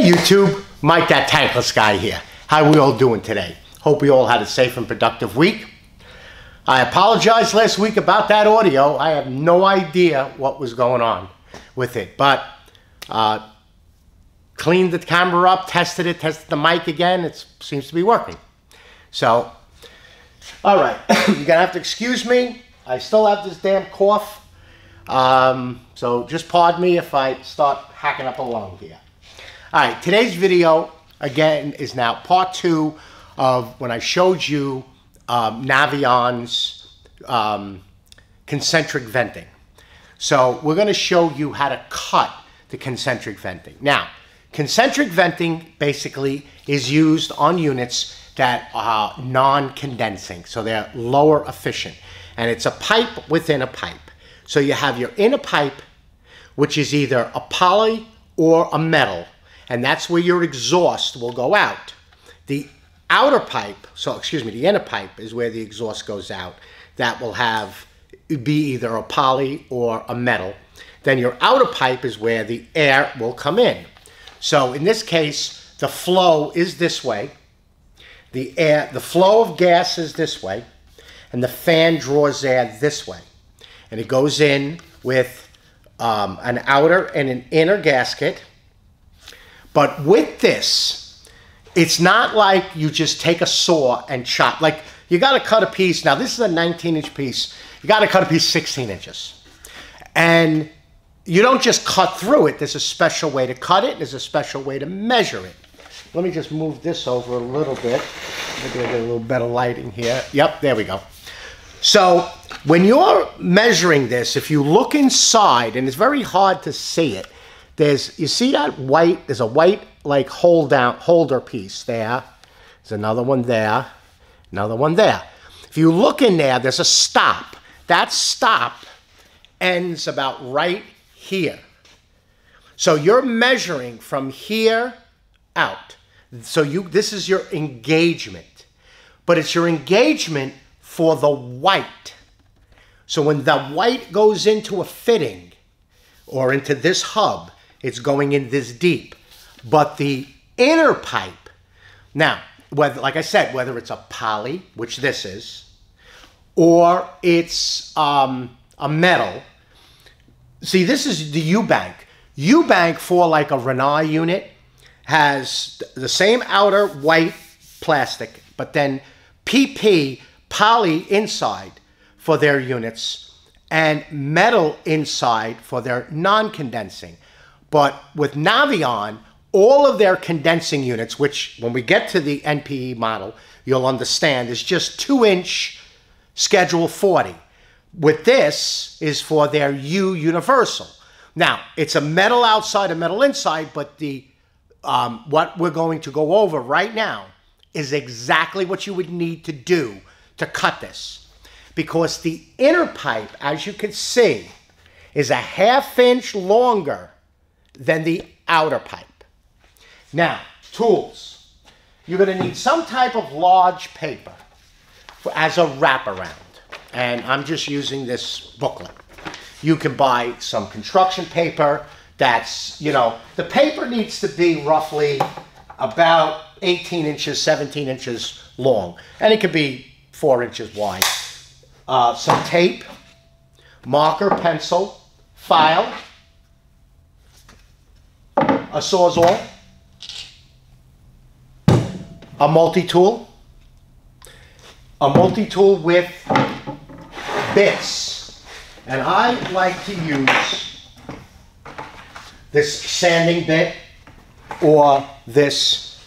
Hey YouTube, Mike that tankless guy here. How we all doing today? Hope we all had a safe and productive week. I apologized last week about that audio. I have no idea what was going on with it, but uh, cleaned the camera up, tested it, tested the mic again. It seems to be working. So, all right, you're gonna have to excuse me. I still have this damn cough. Um, so just pardon me if I start hacking up a lung here. All right, today's video, again, is now part two of when I showed you um, Navien's um, concentric venting. So we're gonna show you how to cut the concentric venting. Now, concentric venting basically is used on units that are non-condensing, so they're lower efficient. And it's a pipe within a pipe. So you have your inner pipe, which is either a poly or a metal, and that's where your exhaust will go out. The outer pipe, so excuse me, the inner pipe is where the exhaust goes out. That will have be either a poly or a metal. Then your outer pipe is where the air will come in. So in this case, the flow is this way. The air, the flow of gas is this way, and the fan draws air this way. And it goes in with um, an outer and an inner gasket but with this, it's not like you just take a saw and chop. Like you got to cut a piece. Now this is a 19 inch piece. You got to cut a piece 16 inches. And you don't just cut through it. There's a special way to cut it. There's a special way to measure it. Let me just move this over a little bit. Maybe I get a little better lighting here. Yep, there we go. So when you're measuring this, if you look inside, and it's very hard to see it, there's, you see that white, there's a white like hold down, holder piece there. There's another one there, another one there. If you look in there, there's a stop. That stop ends about right here. So you're measuring from here out. So you this is your engagement. But it's your engagement for the white. So when the white goes into a fitting or into this hub, it's going in this deep. But the inner pipe, now, whether, like I said, whether it's a poly, which this is, or it's um, a metal. See, this is the Ubbink. Ubbink for like a Rinnai unit has the same outer white plastic, but then PP poly inside for their units and metal inside for their non-condensing. But with Navien, all of their condensing units, which when we get to the NPE model, you'll understand is just two inch schedule 40. With this is for their U universal. Now, it's a metal outside, a metal inside, but the um, what we're going to go over right now is exactly what you would need to do to cut this. Because the inner pipe, as you can see, is a half inch longer than the outer pipe. Now, tools. You're going to need some type of large paper for, as a wraparound. And I'm just using this booklet. You can buy some construction paper that's, you know, the paper needs to be roughly about 18 inches, 17 inches long. And it could be four inches wide. Uh, some tape, marker, pencil, file, a sawzall, a multi-tool, a multi-tool with bits. And I like to use this sanding bit or this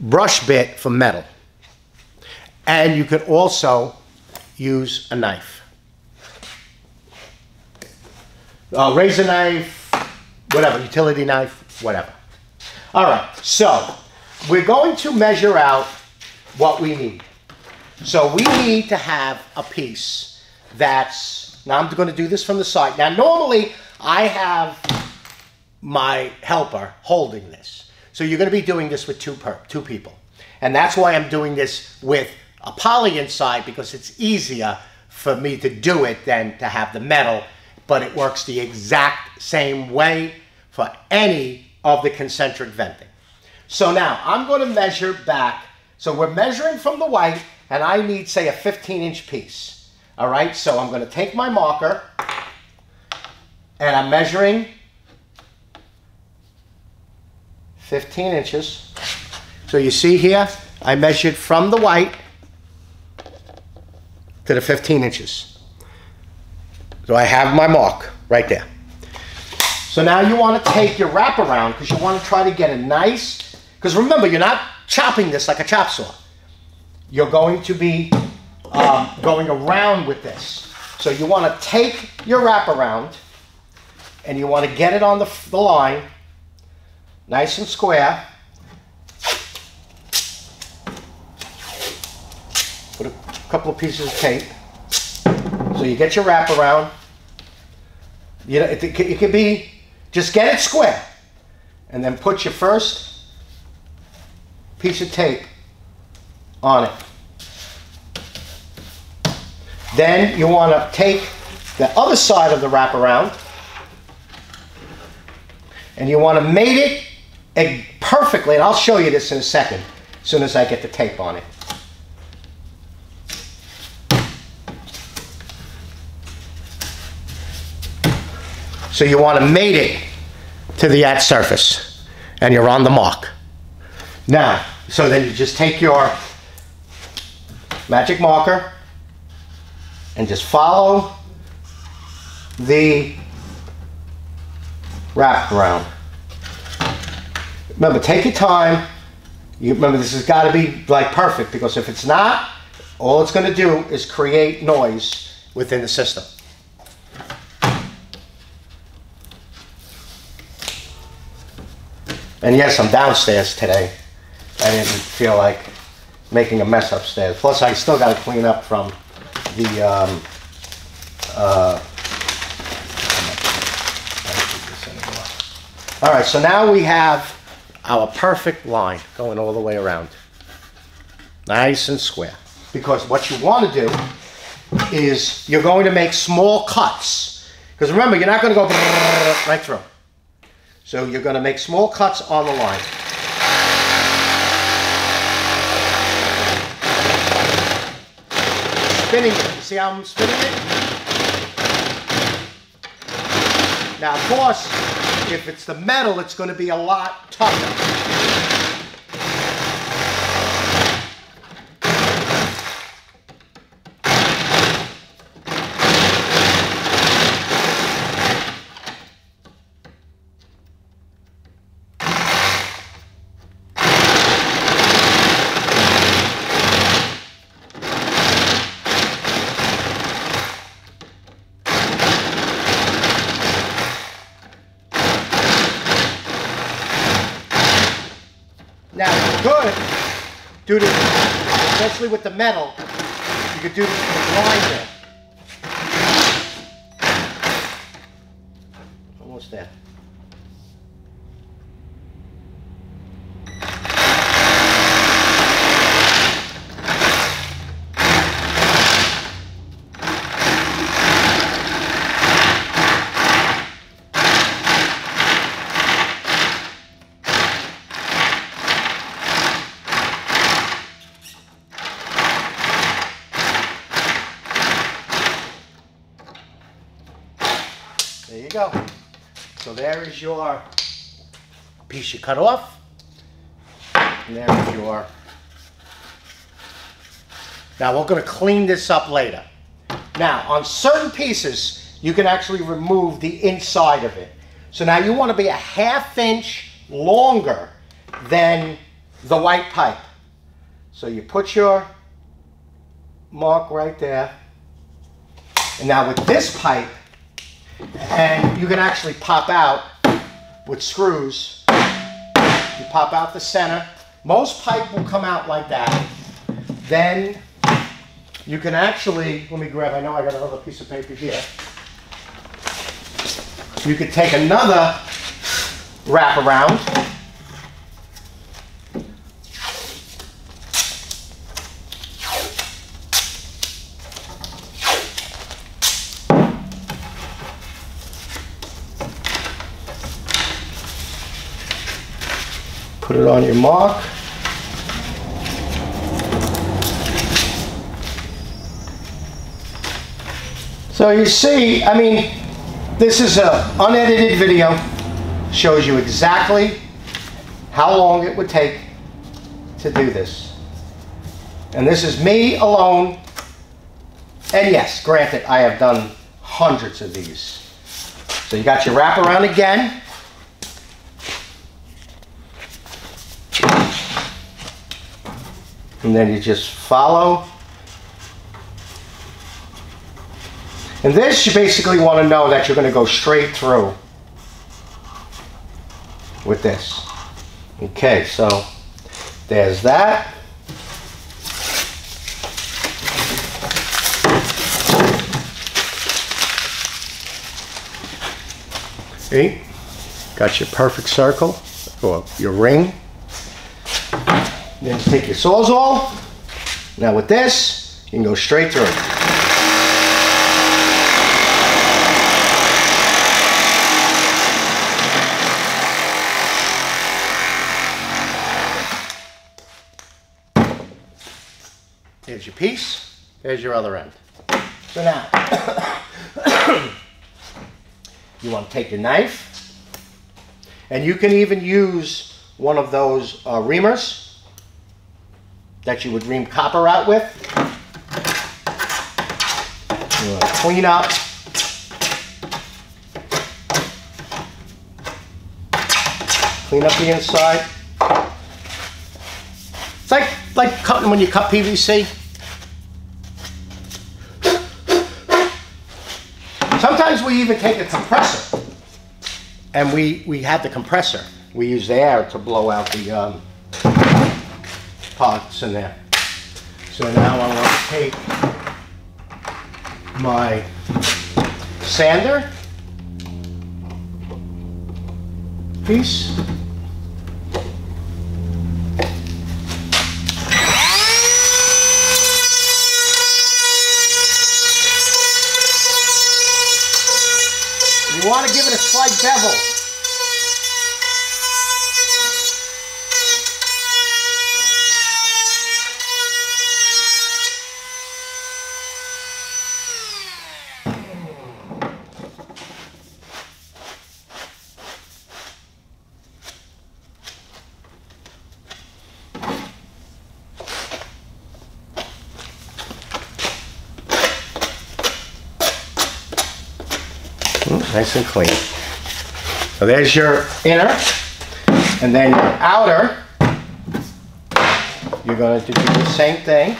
brush bit for metal. And you could also use a knife. A razor knife, whatever, utility knife, whatever. All right, so we're going to measure out what we need. So we need to have a piece that's, now I'm going to do this from the side. Now normally I have my helper holding this. So you're going to be doing this with two, per, two people. And that's why I'm doing this with a poly inside because it's easier for me to do it than to have the metal, but it works the exact same way for any of the concentric venting. So now I'm going to measure back. So we're measuring from the white and I need say a 15 inch piece. All right, so I'm going to take my marker and I'm measuring 15 inches. So you see here, I measured from the white to the 15 inches. So I have my mark right there. So now you want to take your wraparound because you want to try to get a nice, because remember, you're not chopping this like a chop saw. You're going to be um, going around with this. So you want to take your wraparound and you want to get it on the, the line, nice and square. Put a couple of pieces of tape. So you get your wraparound. You know, it, it, it could be, just get it square. And then put your first piece of tape on it. Then you want to take the other side of the wraparound and you want to mate it perfectly. And I'll show you this in a second as soon as I get the tape on it. So you want to mate it to the at surface and you're on the mark. Now, so then you just take your magic marker and just follow the wrap around. Remember, take your time. You remember this has got to be like perfect because if it's not, all it's going to do is create noise within the system. And yes, I'm downstairs today. I didn't feel like making a mess upstairs. Plus, I still got to clean up from the um, uh, all right, so now we have our perfect line going all the way around. Nice and square. Because what you want to do is you're going to make small cuts. Because remember, you're not going to go right through. So you're going to make small cuts on the line. Spinning it. See how I'm spinning it? Now, of course, if it's the metal, it's going to be a lot tougher. Do this, especially with the metal, you could do this with a grinder. Almost there. go. So there is your piece you cut off. And there is your... Now we're going to clean this up later. Now on certain pieces, you can actually remove the inside of it. So now you want to be a half inch longer than the white pipe. So you put your mark right there. And now with this pipe, and you can actually pop out with screws. You pop out the center. Most pipe will come out like that. Then you can actually, let me grab, I know I got another piece of paper here. You could take another wrap around on your mark. So you see, I mean, this is a unedited video. Shows you exactly how long it would take to do this. And this is me alone. And yes, granted, I have done hundreds of these. So you got your wrap around again. And then you just follow. And this, you basically want to know that you're going to go straight through with this. Okay, so there's that. See? Got your perfect circle, or your ring. Then take your sawzall. Now with this, you can go straight through. Here's your piece. There's your other end. So now, you want to take your knife, and you can even use one of those uh, reamers that you would ream copper out with. Clean up. Clean up the inside. It's like, like cutting when you cut PVC. Sometimes we even take a compressor and we, we have the compressor. We use the air to blow out the um, in there. So now I want to take my sander piece. You want to give it a slight bevel. Nice and clean. So there's your inner, and then your outer, you're going to do the same thing.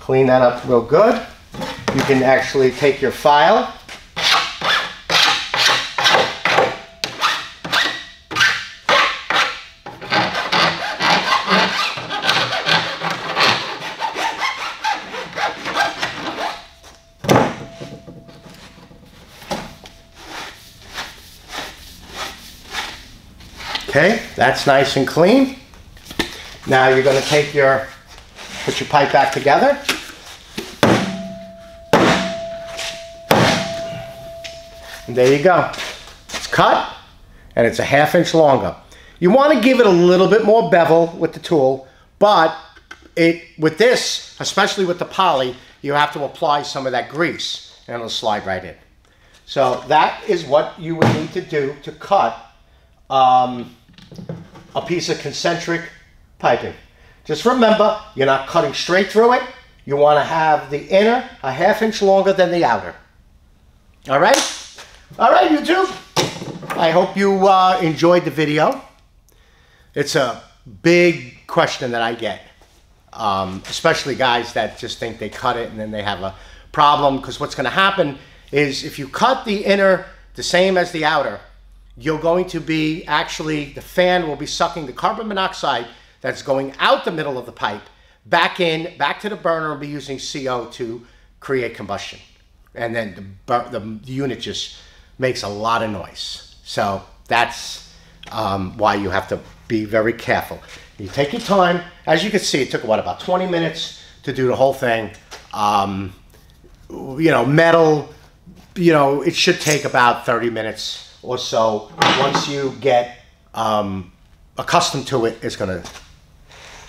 Clean that up real good. You can actually take your file Okay, that's nice and clean. Now you're going to take your, put your pipe back together. And there you go. It's cut and it's a half inch longer. You want to give it a little bit more bevel with the tool, but it with this, especially with the poly, you have to apply some of that grease and it'll slide right in. So that is what you would need to do to cut um, a piece of concentric piping. Just remember, you're not cutting straight through it. You want to have the inner a half inch longer than the outer. All right? All right, YouTube. I hope you uh, enjoyed the video. It's a big question that I get, um, especially guys that just think they cut it and then they have a problem because what's going to happen is if you cut the inner the same as the outer, you're going to be actually, the fan will be sucking the carbon monoxide that's going out the middle of the pipe back in, back to the burner and be using CO to create combustion. And then the, the, unit just makes a lot of noise. So that's um, why you have to be very careful. You take your time. As you can see, it took what about 20 minutes to do the whole thing. Um, you know, metal. You know, it should take about 30 minutes or so. Once you get um, accustomed to it, it's going to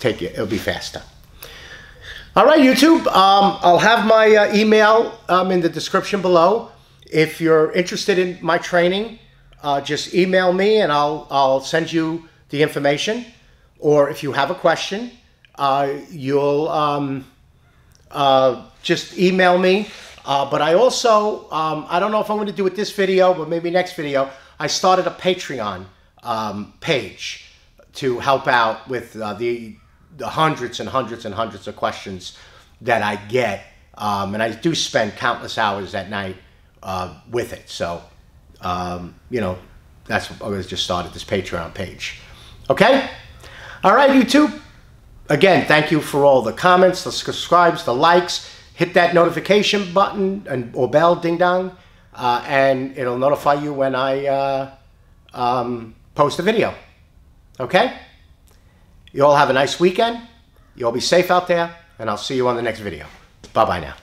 take you, it'll be faster. All right, YouTube, um, I'll have my uh, email um, in the description below. If you're interested in my training, uh, just email me and I'll, I'll send you the information. Or if you have a question, uh, you'll um, uh, just email me. Uh, but I also, um, I don't know if I'm going to do it this video, but maybe next video, I started a Patreon um, page to help out with uh, the, the hundreds and hundreds and hundreds of questions that I get. Um, and I do spend countless hours at night uh, with it. So, um, you know, that's what I just started this Patreon page. Okay? All right, YouTube. Again, thank you for all the comments, the subscribes, the likes. Hit that notification button and or bell, ding dong, uh, and it'll notify you when I uh, um, post a video. Okay? You all have a nice weekend. You all be safe out there, and I'll see you on the next video. Bye-bye now.